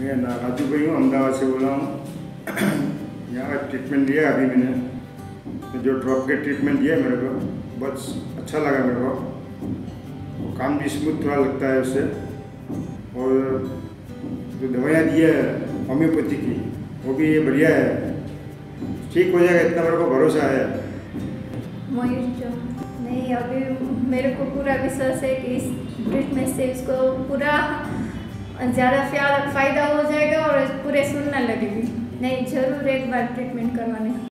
मैं राजू भाई हूँ अहमदाबाद से बोल हूँ यहाँ ट्रीटमेंट लिया अभी मैंने जो ड्रॉप के ट्रीटमेंट दिया मेरे को बहुत अच्छा लगा मेरे को काम भी स्मूथ थोड़ा लगता है उससे और जो दवाइयाँ दी है होम्योपैथी की वो भी बढ़िया है ठीक हो जाएगा इतना मेरे को भरोसा है मयूर नहीं अभी मेरे को पूरा विश्वास है कि इस ट्रीटमेंट से उसको पूरा ज़्यादा फ़ायदा हो जाएगा और पूरे सुनने लगेगी। नहीं ज़रूर एक बार ट्रीटमेंट करवाने।